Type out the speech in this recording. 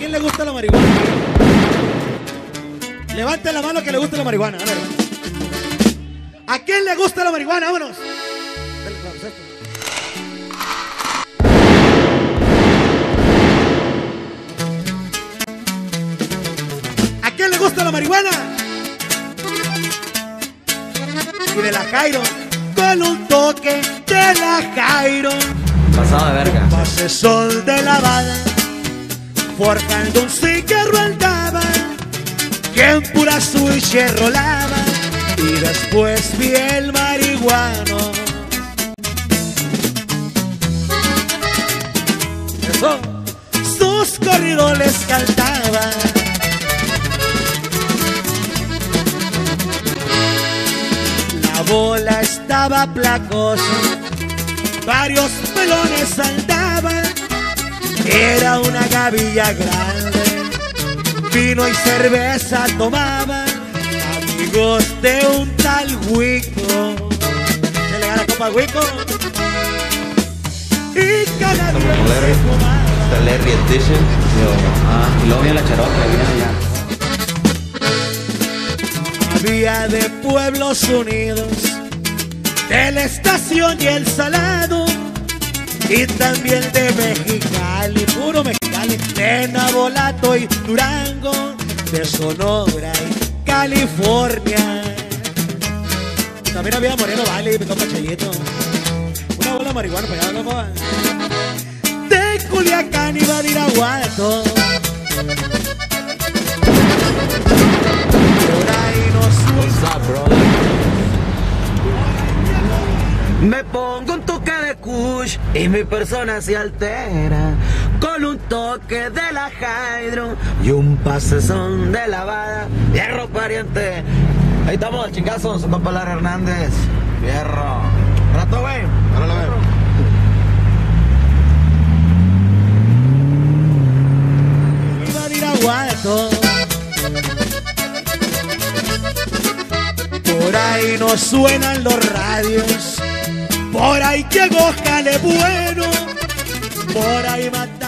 quién le gusta la marihuana? Levante la mano que le gusta la marihuana. A ver. ¿A quién le gusta la marihuana? Vámonos. ¿A quién le gusta la marihuana? Y de la Jairo. Con un toque de la Jairo. Pasado de verga. Pase sol de lavada, forjando un cigarro andaba, que en pura sushi rolaba, y después vi el marihuano. Eso, sus corridos les cantaba. La bola estaba placosa varios pelones saltaban. Era una gavilla grande, vino y cerveza tomaban, amigos de un tal Huico. Se le gana copa Huico. Y cada día se fumaba. Está Larry Edition. Ah, y luego viene la charoca, viene allá. Había de Pueblos Unidos, de la estación y el salado, y también de Mexicali, puro Mexicali, de Nabolato y Durango, de Sonora y California. También había Moreno Valley, mi compa Chayito. Una bola de marihuana para allá, ¿no? De Culiacán y Badiraguato. Por ahí nos What's up, bro? Me pongo un y mi persona se altera con un toque de la hydro y un pasezón de lavada. Hierro pariente. Ahí estamos, chingazos, su compa Lara Hernández. Hierro. Rato, güey. Árale, güey. Badiraguato. Por ahí no suenan los radios. Por ahí llegó Jale Bueno. Por ahí mató